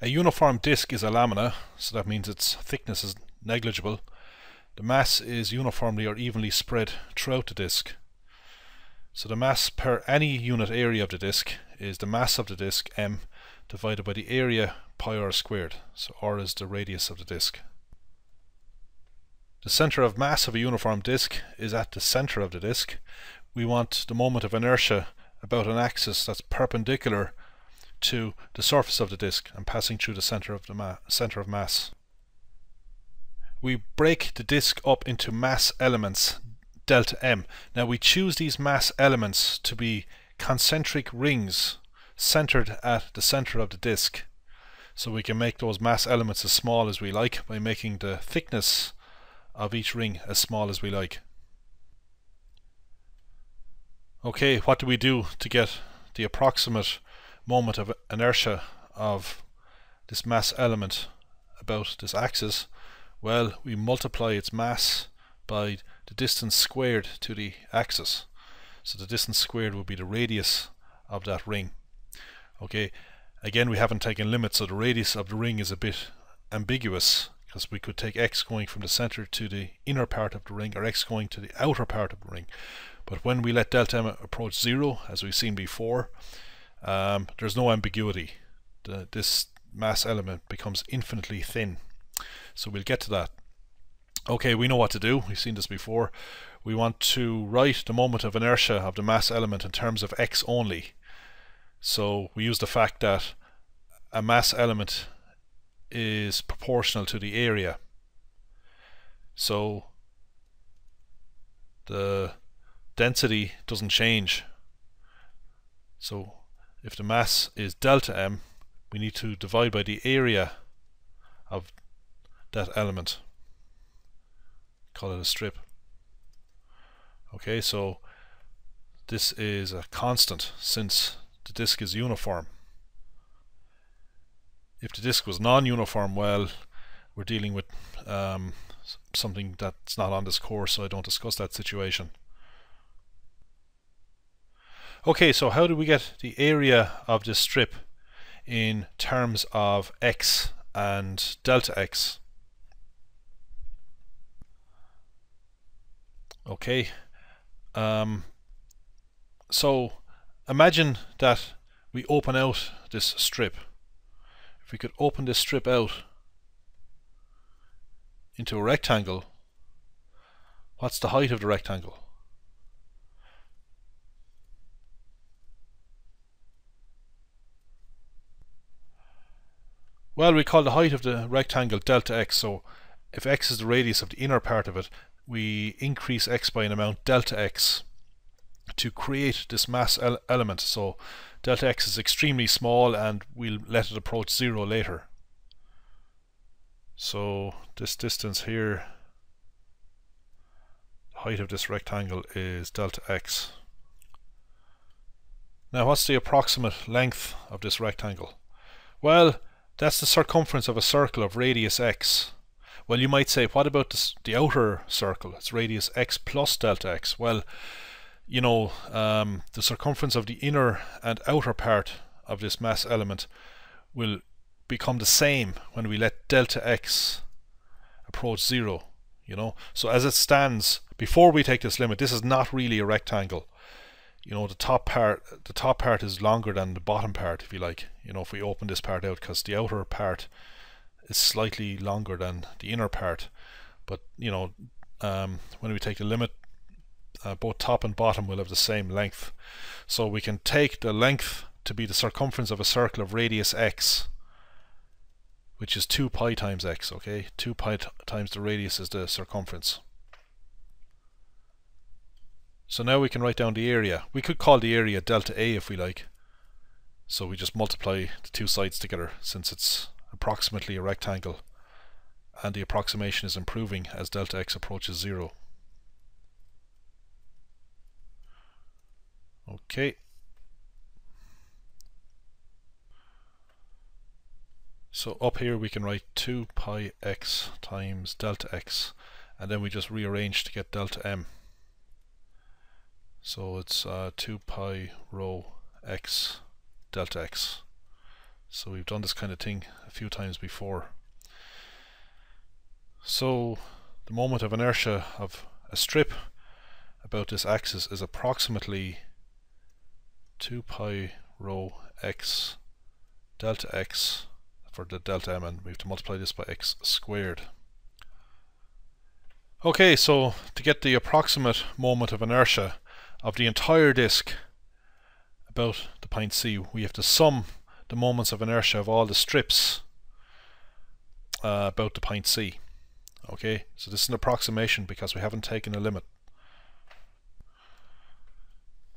A uniform disk is a lamina, so that means its thickness is negligible. The mass is uniformly or evenly spread throughout the disk. So the mass per any unit area of the disk is the mass of the disk m divided by the area pi r squared. So r is the radius of the disk. The center of mass of a uniform disk is at the center of the disk. We want the moment of inertia about an axis that's perpendicular to the surface of the disk and passing through the center of the center of mass. We break the disk up into mass elements delta m. Now we choose these mass elements to be concentric rings centered at the center of the disk. So we can make those mass elements as small as we like by making the thickness of each ring as small as we like. Okay, what do we do to get the approximate moment of inertia of this mass element about this axis? Well, we multiply its mass by the distance squared to the axis. So the distance squared would be the radius of that ring. Okay, again we haven't taken limits, so the radius of the ring is a bit ambiguous because we could take x going from the center to the inner part of the ring or x going to the outer part of the ring. But when we let delta m approach zero, as we've seen before, um, there's no ambiguity. The, this mass element becomes infinitely thin. So we'll get to that. Okay, we know what to do. We've seen this before. We want to write the moment of inertia of the mass element in terms of x only. So we use the fact that a mass element is proportional to the area. So the density doesn't change. So if the mass is delta m, we need to divide by the area of that element. Call it a strip. Okay, so this is a constant since the disk is uniform. If the disk was non-uniform, well, we're dealing with um, something that's not on this course, so I don't discuss that situation. Okay, so how do we get the area of this strip in terms of x and delta x? Okay, um, so imagine that we open out this strip if we could open this strip out into a rectangle, what's the height of the rectangle? Well, we call the height of the rectangle delta x, so if x is the radius of the inner part of it, we increase x by an amount delta x to create this mass ele element. So delta x is extremely small and we'll let it approach zero later. So this distance here, the height of this rectangle is delta x. Now what's the approximate length of this rectangle? Well, that's the circumference of a circle of radius x. Well, you might say, what about this, the outer circle? It's radius x plus delta x. Well, you know, um, the circumference of the inner and outer part of this mass element will become the same when we let delta x approach zero, you know. So as it stands, before we take this limit, this is not really a rectangle. You know, the top part, the top part is longer than the bottom part, if you like. You know, if we open this part out, because the outer part is slightly longer than the inner part. But you know, um, when we take the limit, uh, both top and bottom will have the same length. So we can take the length to be the circumference of a circle of radius x, which is 2 pi times x, okay? 2 pi times the radius is the circumference. So now we can write down the area. We could call the area delta A if we like. So we just multiply the two sides together since it's approximately a rectangle and the approximation is improving as delta x approaches zero. Okay. So up here we can write 2 pi x times delta x and then we just rearrange to get delta m. So it's uh, 2 pi rho x delta x. So we've done this kind of thing a few times before. So the moment of inertia of a strip about this axis is approximately 2 pi rho x delta x for the delta m and we have to multiply this by x squared. Okay, so to get the approximate moment of inertia of the entire disk about the point C, we have to sum the moments of inertia of all the strips uh, about the point C. Okay, so this is an approximation because we haven't taken a limit.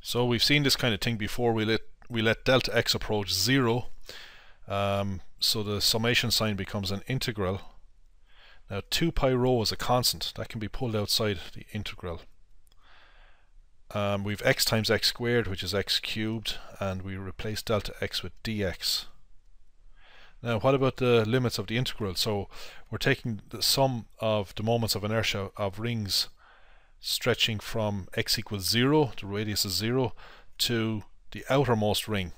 So we've seen this kind of thing before. We let we let delta x approach zero, um, so the summation sign becomes an integral now 2 pi rho is a constant that can be pulled outside the integral. Um, we've x times x squared which is x cubed and we replace delta x with dx. Now what about the limits of the integral? So we're taking the sum of the moments of inertia of rings stretching from x equals 0, the radius is 0, to the outermost ring.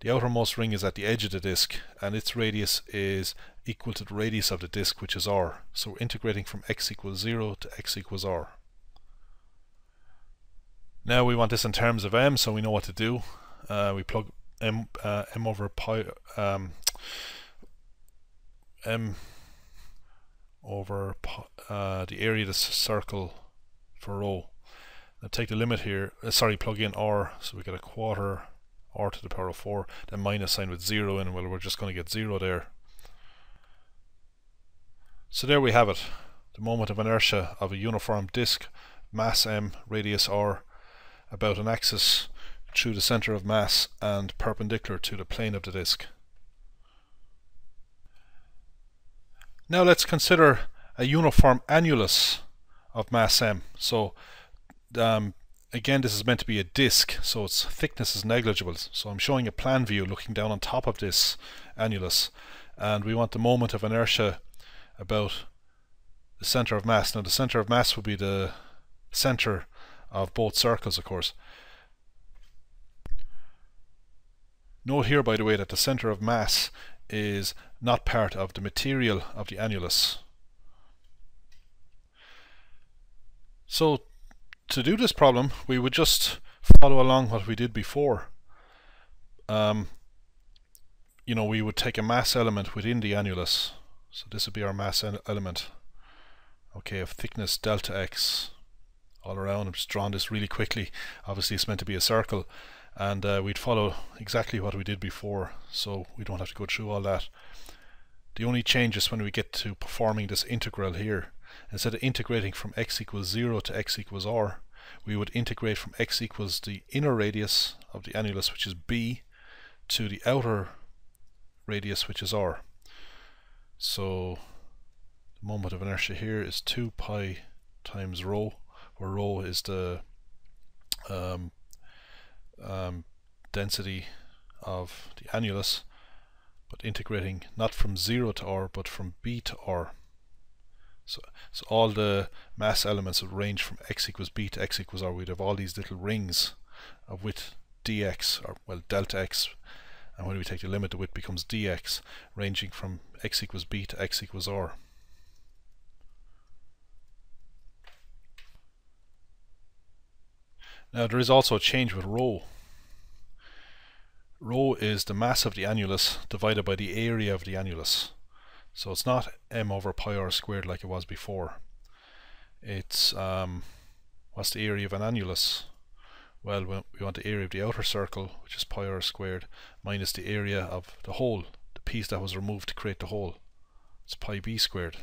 The outermost ring is at the edge of the disk and its radius is equal to the radius of the disk which is r. So we're integrating from x equals 0 to x equals r. Now we want this in terms of m so we know what to do. Uh, we plug m, uh, m over pi um, m over uh, the area of the circle for rho. Now take the limit here, uh, sorry plug in r so we get a quarter r to the power of 4, then minus sign with 0 in, well we're just going to get 0 there. So there we have it, the moment of inertia of a uniform disk, mass m, radius r, about an axis through the center of mass and perpendicular to the plane of the disk. Now let's consider a uniform annulus of mass m. So um, again this is meant to be a disk so its thickness is negligible so I'm showing a plan view looking down on top of this annulus and we want the moment of inertia about the center of mass now the center of mass would be the center of both circles of course note here by the way that the center of mass is not part of the material of the annulus so to do this problem, we would just follow along what we did before. Um, you know, we would take a mass element within the annulus. So this would be our mass element. Okay, of thickness delta x all around. I'm just drawing this really quickly. Obviously it's meant to be a circle and uh, we'd follow exactly what we did before so we don't have to go through all that. The only change is when we get to performing this integral here. Instead of integrating from x equals 0 to x equals r, we would integrate from x equals the inner radius of the annulus, which is b, to the outer radius, which is r. So the moment of inertia here is 2 pi times rho, rho is the um, um, density of the annulus, but integrating not from 0 to r, but from b to r. So, so all the mass elements would range from x equals b to x equals r. We'd have all these little rings of width dx, or well delta x, and when we take the limit the width becomes dx, ranging from x equals b to x equals r. Now there is also a change with rho. Rho is the mass of the annulus divided by the area of the annulus. So it's not m over pi r squared like it was before. It's um, what's the area of an annulus? Well, we want the area of the outer circle, which is pi r squared, minus the area of the hole, the piece that was removed to create the hole. It's pi b squared.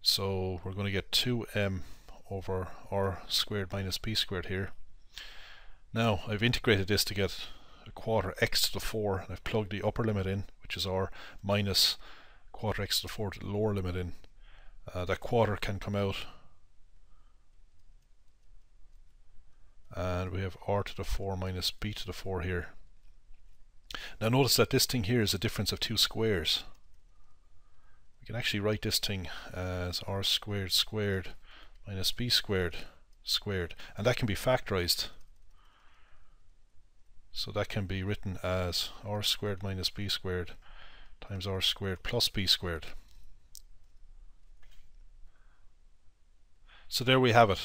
So we're going to get 2m over r squared minus b squared here. Now I've integrated this to get a quarter x to the 4 and I've plugged the upper limit in which is r minus quarter x to the 4 to the lower limit in. Uh, that quarter can come out. And we have r to the 4 minus b to the 4 here. Now notice that this thing here is a difference of two squares. We can actually write this thing as r squared squared minus b squared squared and that can be factorized So that can be written as r squared minus b squared times r squared plus b squared. So there we have it,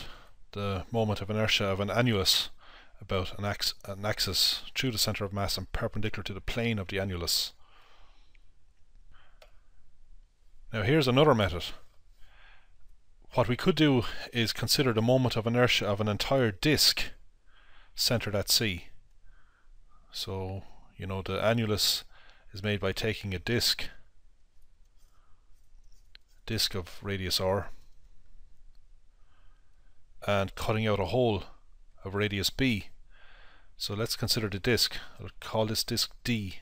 the moment of inertia of an annulus about an, ax an axis through the center of mass and perpendicular to the plane of the annulus. Now here's another method. What we could do is consider the moment of inertia of an entire disk centered at C. So, you know, the annulus is made by taking a disk, disk of radius r, and cutting out a hole of radius b. So let's consider the disk. I'll call this disk D.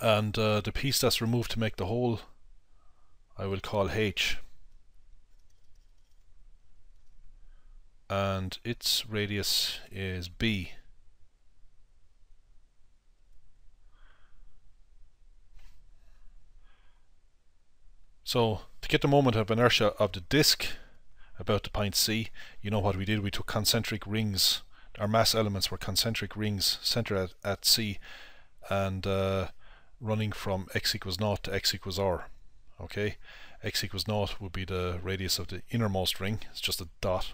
And uh, the piece that's removed to make the hole I will call H. And its radius is B. So to get the moment of inertia of the disk about the point C, you know what we did? We took concentric rings. Our mass elements were concentric rings centered at, at C and uh, running from x equals naught to x equals r. Okay, x equals naught would be the radius of the innermost ring, it's just a dot.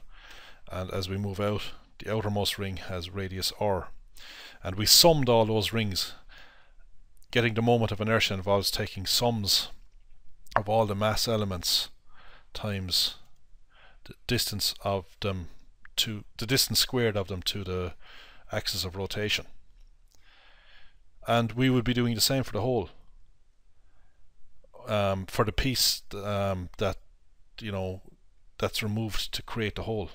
And as we move out, the outermost ring has radius r. And we summed all those rings. Getting the moment of inertia involves taking sums of all the mass elements times the distance of them to the distance squared of them to the axis of rotation and we would be doing the same for the hole um, for the piece um, that you know that's removed to create the hole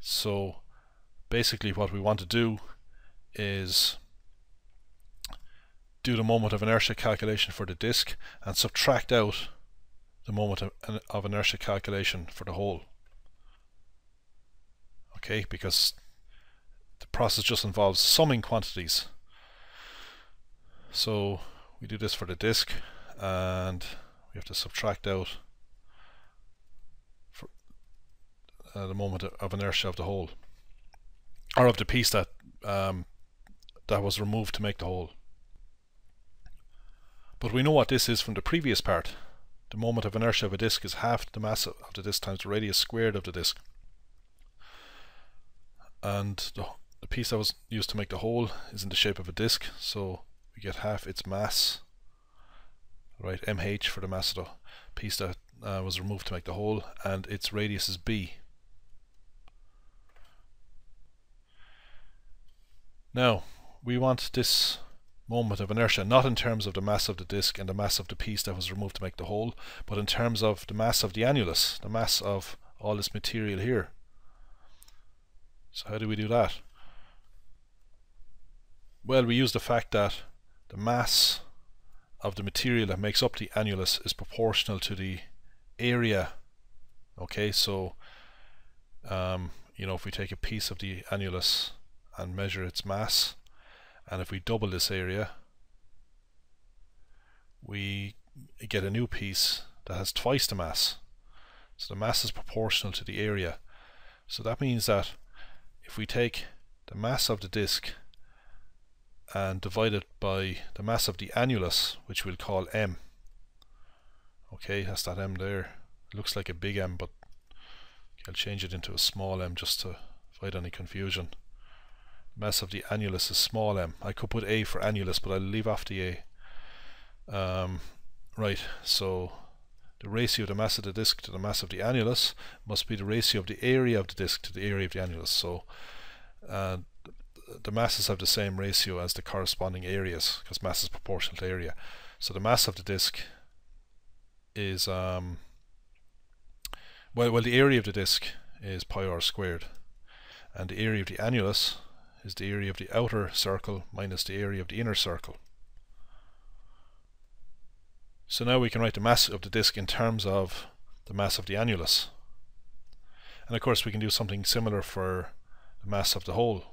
so basically what we want to do is do the moment of inertia calculation for the disk and subtract out the moment of, inertia calculation for the hole. Okay, because the process just involves summing quantities. So we do this for the disk and we have to subtract out for, the moment of inertia of the hole or of the piece that um, that was removed to make the hole. But we know what this is from the previous part. The moment of inertia of a disk is half the mass of the disk times the radius squared of the disk. And the, the piece that was used to make the hole is in the shape of a disk, so we get half its mass, right, mh for the mass of the piece that uh, was removed to make the hole, and its radius is b. Now, we want this moment of inertia, not in terms of the mass of the disk and the mass of the piece that was removed to make the hole, but in terms of the mass of the annulus, the mass of all this material here. So how do we do that? Well, we use the fact that the mass of the material that makes up the annulus is proportional to the area. Okay, so um, you know if we take a piece of the annulus and measure its mass, and if we double this area we get a new piece that has twice the mass. So the mass is proportional to the area. So that means that if we take the mass of the disk and divide it by the mass of the annulus which we'll call m. Okay that's that m there. It looks like a big M but I'll change it into a small m just to avoid any confusion mass of the annulus is small m. I could put A for annulus, but I'll leave off the A. Um, right, so the ratio of the mass of the disk to the mass of the annulus must be the ratio of the area of the disk to the area of the annulus. So uh, the masses have the same ratio as the corresponding areas because mass is proportional to area. So the mass of the disk is um, well, well, the area of the disk is pi r squared, and the area of the annulus is the area of the outer circle minus the area of the inner circle. So now we can write the mass of the disk in terms of the mass of the annulus. And of course we can do something similar for the mass of the hole.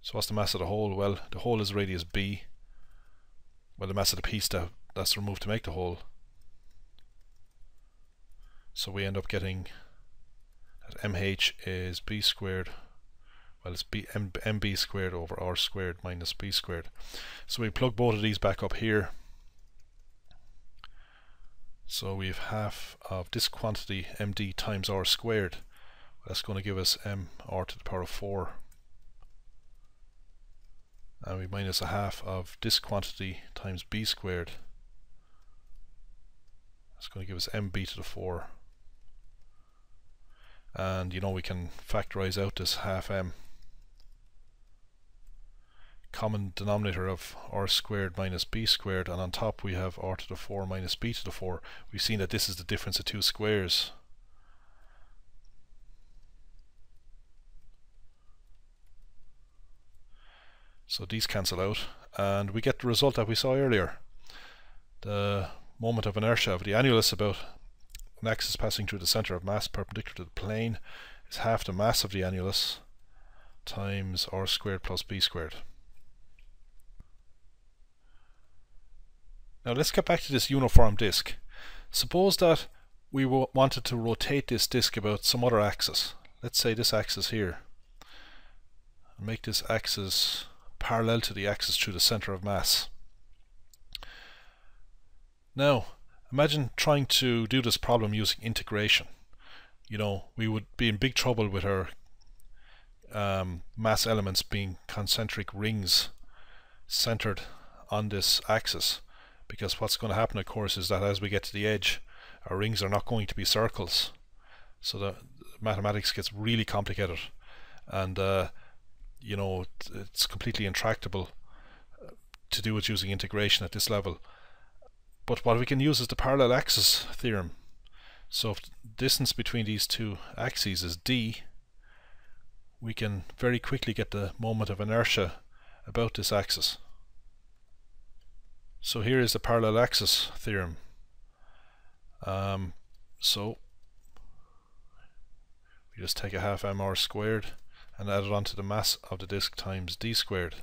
So what's the mass of the hole? Well, the hole is radius b. Well, the mass of the piece that, that's removed to make the hole So we end up getting that mh is b squared well it's b, m, mb squared over r squared minus b squared. So we plug both of these back up here. So we have half of this quantity md times r squared. That's going to give us m r to the power of 4 and we minus a half of this quantity times b squared. That's going to give us mb to the 4 and you know we can factorize out this half m common denominator of r squared minus b squared and on top we have r to the 4 minus b to the 4 we've seen that this is the difference of two squares. So these cancel out and we get the result that we saw earlier. The moment of inertia of the annulus about an axis passing through the center of mass perpendicular to the plane is half the mass of the annulus times r squared plus b squared. Now let's get back to this uniform disk. Suppose that we wanted to rotate this disk about some other axis. Let's say this axis here. And make this axis parallel to the axis through the center of mass. Now, Imagine trying to do this problem using integration. You know, we would be in big trouble with our um, mass elements being concentric rings centered on this axis. Because what's going to happen of course is that as we get to the edge our rings are not going to be circles. So the mathematics gets really complicated. And uh, you know it's completely intractable uh, to do it using integration at this level but what we can use is the parallel axis theorem. So if distance between these two axes is d, we can very quickly get the moment of inertia about this axis. So here is the parallel axis theorem. Um, so we just take a half mr squared and add it onto the mass of the disk times d squared.